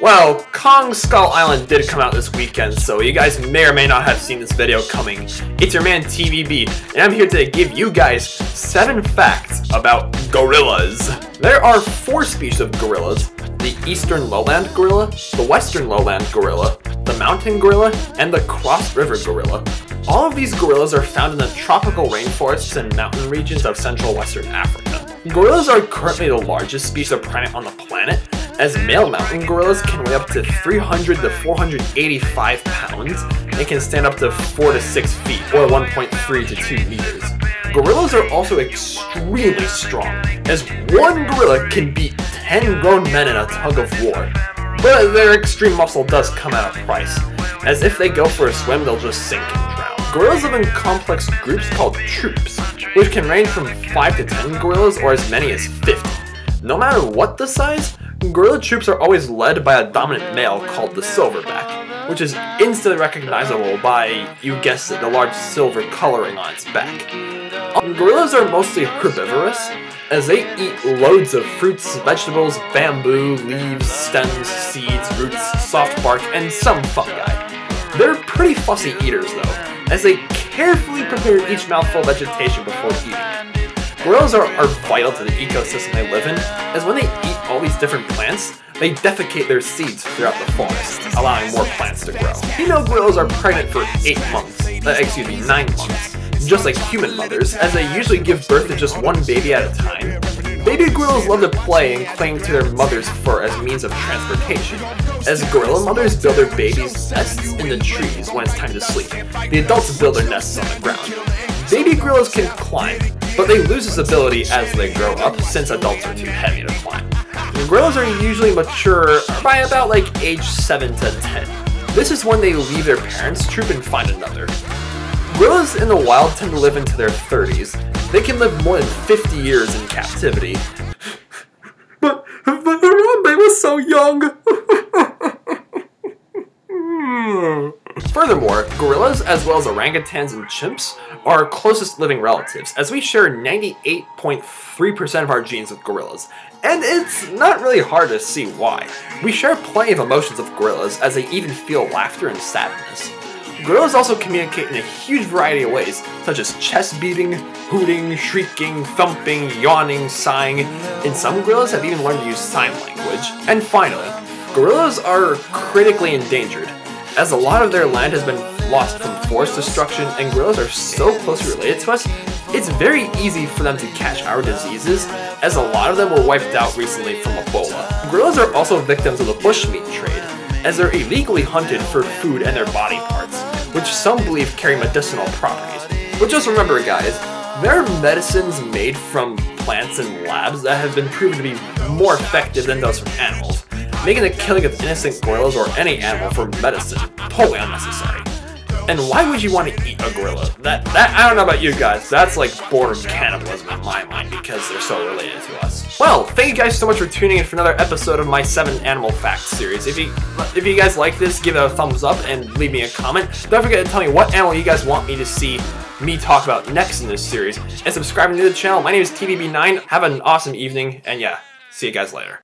Well, Kong Skull Island did come out this weekend, so you guys may or may not have seen this video coming. It's your man TVB, and I'm here to give you guys 7 facts about gorillas. There are 4 species of gorillas, the eastern lowland gorilla, the western lowland gorilla, the mountain gorilla, and the cross river gorilla. All of these gorillas are found in the tropical rainforests and mountain regions of central western Africa. Gorillas are currently the largest species of primate on the planet, as male mountain gorillas can weigh up to 300 to 485 pounds and can stand up to 4 to 6 feet, or 1.3 to 2 meters. Gorillas are also extremely strong, as one gorilla can beat 10 grown men in a tug of war. But their extreme muscle does come at a price, as if they go for a swim, they'll just sink. Gorillas live in complex groups called troops, which can range from 5 to 10 gorillas or as many as 50. No matter what the size, Gorilla troops are always led by a dominant male called the silverback, which is instantly recognizable by, you guessed it, the large silver coloring on its back. Um, gorillas are mostly herbivorous, as they eat loads of fruits, vegetables, bamboo, leaves, stems, seeds, roots, soft bark, and some fungi. They're pretty fussy eaters though, as they carefully prepare each mouthful of vegetation before eating. Gorillas are, are vital to the ecosystem they live in, as when they eat all these different plants, they defecate their seeds throughout the forest, allowing more plants to grow. Female gorillas are pregnant for 8 months, uh, excuse me, 9 months, just like human mothers, as they usually give birth to just one baby at a time. Baby gorillas love to play and cling to their mother's fur as means of transportation, as gorilla mothers build their babies' nests in the trees when it's time to sleep. The adults build their nests on the ground. Baby gorillas can climb, but they lose this ability as they grow up since adults are too heavy to climb. Gorillas are usually mature by about like age 7 to 10. This is when they leave their parents' troop and find another. Gorillas in the wild tend to live into their 30s. They can live more than 50 years in captivity. But, but Harambe was so young! Furthermore, gorillas, as well as orangutans and chimps, are our closest living relatives, as we share 98.3% of our genes with gorillas. And it's not really hard to see why. We share plenty of emotions with gorillas, as they even feel laughter and sadness. Gorillas also communicate in a huge variety of ways, such as chest beating, hooting, shrieking, thumping, yawning, sighing, and some gorillas have even learned to use sign language. And finally, gorillas are critically endangered, as a lot of their land has been lost from forest destruction and gorillas are so closely related to us, it's very easy for them to catch our diseases, as a lot of them were wiped out recently from Ebola. Gorillas are also victims of the bushmeat trade, as they're illegally hunted for food and their body parts, which some believe carry medicinal properties. But just remember guys, there are medicines made from plants and labs that have been proven to be more effective than those from animals making the killing of innocent gorillas or any animal for medicine totally unnecessary. And why would you want to eat a gorilla? That that I don't know about you guys. That's like border cannibalism in my mind because they're so related to us. Well, thank you guys so much for tuning in for another episode of my seven animal facts series. If you if you guys like this, give it a thumbs up and leave me a comment. Don't forget to tell me what animal you guys want me to see me talk about next in this series. And subscribing to the channel. My name is TVB9. Have an awesome evening, and yeah, see you guys later.